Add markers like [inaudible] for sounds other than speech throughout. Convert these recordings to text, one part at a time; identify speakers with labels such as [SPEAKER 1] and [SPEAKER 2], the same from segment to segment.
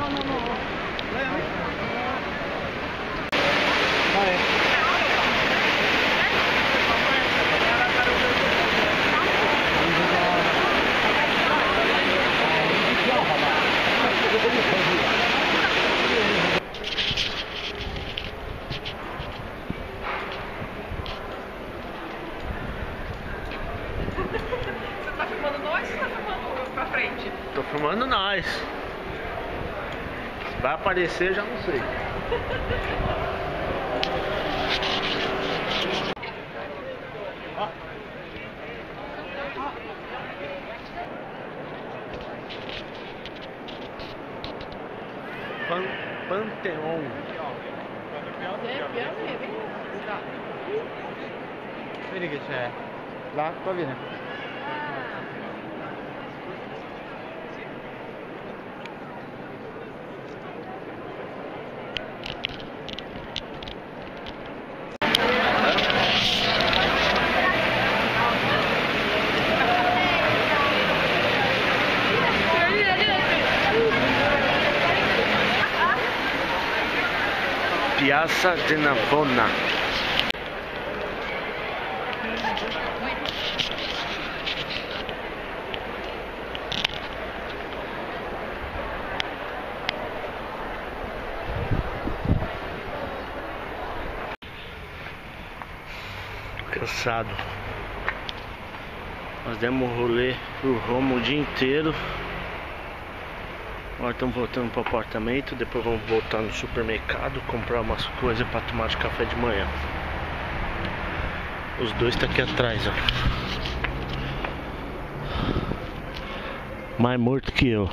[SPEAKER 1] não, não, não.
[SPEAKER 2] Ah, é.
[SPEAKER 3] Você tá filmando nós ou tá filmando pra frente?
[SPEAKER 2] Tô filmando nós. Vai aparecer, já não sei. Pan Panteon.
[SPEAKER 1] Vedi che c'è? L'acqua viene.
[SPEAKER 2] Piazza de Navona. Cansado. Nós demos rolê pro Roma o dia inteiro. Agora estamos voltando pro apartamento, depois vamos voltar no supermercado, comprar umas coisas para tomar de café de manhã. Os dois tá aqui atrás, ó. Mais morto que eu.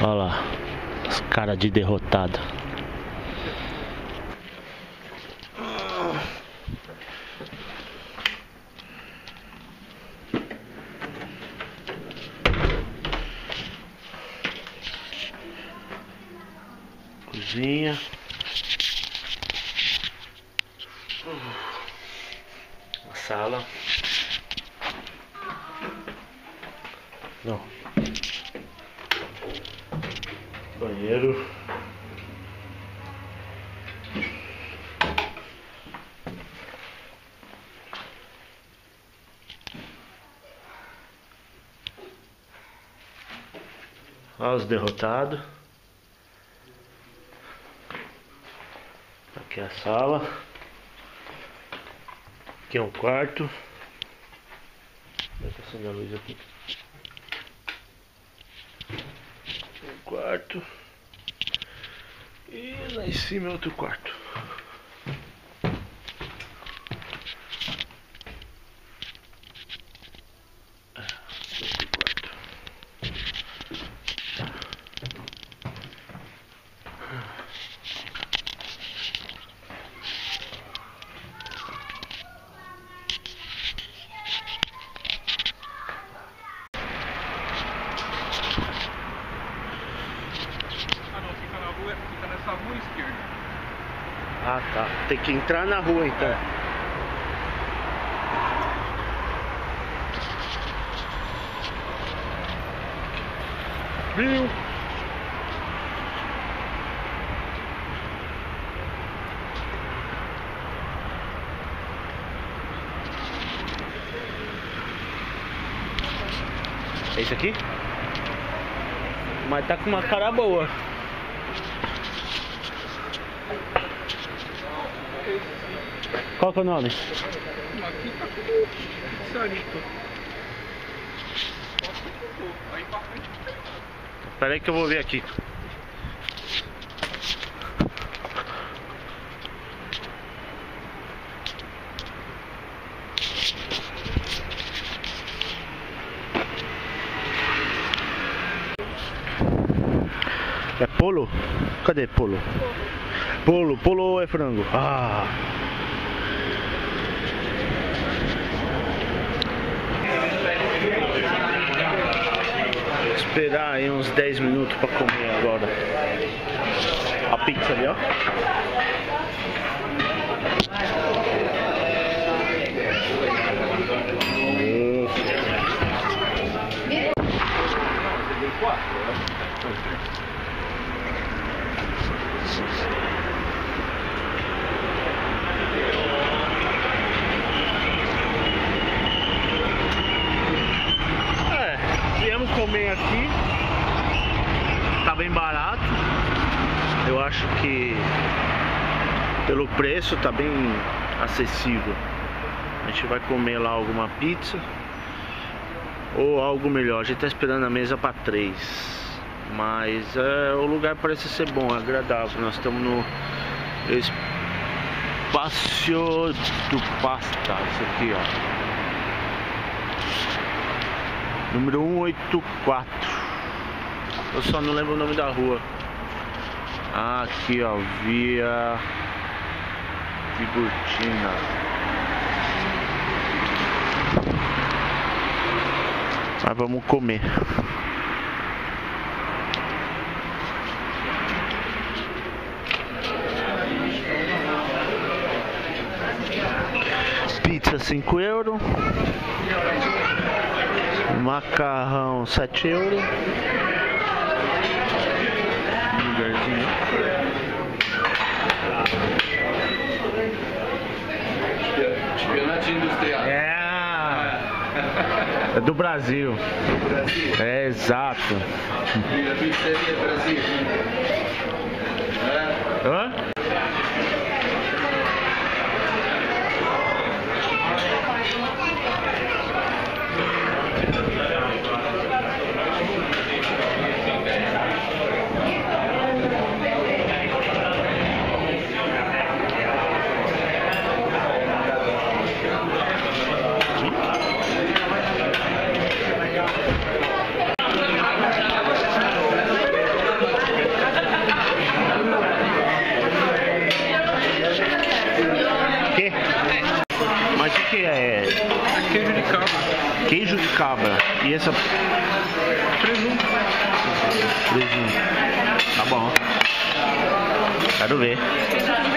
[SPEAKER 2] Olha lá, os caras de derrotado. Cozinha. A sala. Não. Banheiro. Olha os derrotados. Aqui é a sala. Aqui é um quarto. Eu acender a luz aqui. Um quarto. E lá em cima é outro quarto. É, outro quarto.
[SPEAKER 1] Ah não, fica na rua, fica nessa rua esquerda.
[SPEAKER 2] Ah tá. Tem que entrar na rua então. Viu? É isso aqui? Mas tá com uma cara boa. Qual é o nome?
[SPEAKER 1] Aqui tá tudo pizzarito. Aí pra frente
[SPEAKER 2] Espera aí que eu vou ver aqui. É polo? Cadê polo? Polo, polo é frango. Ah. Esperar aí uns 10 minutos pra comer agora. A pizza ali, ó. Comer aqui. Tá bem barato. Eu acho que pelo preço tá bem acessível. A gente vai comer lá alguma pizza ou algo melhor. A gente tá esperando a mesa para três. Mas é, o lugar parece ser bom, agradável. Nós estamos no Espaço do Pasta, isso aqui, ó. Número 184. Eu só não lembro o nome da rua. Ah, aqui, ó, Via Tiburtina. Mas vamos comer. Pizza 5 euros. Macarrão 7 euros. Lugarzinho.
[SPEAKER 1] Espionagem industrial.
[SPEAKER 2] É. É do Brasil.
[SPEAKER 1] Brasil.
[SPEAKER 2] É exato.
[SPEAKER 1] Vila Pizzeria Brasil. É.
[SPEAKER 2] Hã? Que? Mas o que, que é?
[SPEAKER 1] Queijo de cabra.
[SPEAKER 2] Queijo de cabra. E essa
[SPEAKER 1] Presunto.
[SPEAKER 2] presunto. Tá bom. Quero ver.
[SPEAKER 3] Presunto.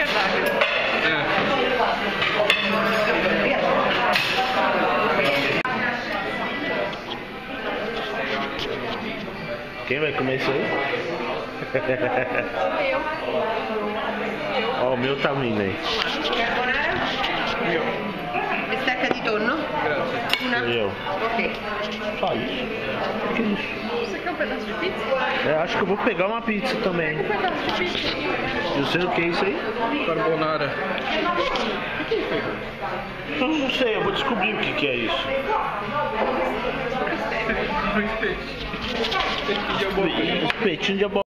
[SPEAKER 2] Quem vai comer isso aí? [laughs] Ó, o meu tá vindo aí.
[SPEAKER 3] Tonno?
[SPEAKER 1] Grazie.
[SPEAKER 3] Una?
[SPEAKER 2] Eu.
[SPEAKER 3] Ok.
[SPEAKER 2] Só isso. Que isso?
[SPEAKER 3] Você quer um pedaço de pizza?
[SPEAKER 2] É, acho que eu vou pegar uma pizza também.
[SPEAKER 3] Um pedaço de pizza.
[SPEAKER 2] Eu sei o que é isso aí?
[SPEAKER 1] Carbonara.
[SPEAKER 2] Eu não sei, eu vou descobrir o que, que é isso.
[SPEAKER 1] Um espetinho de abobrinha.
[SPEAKER 2] Espetinho de abóbora.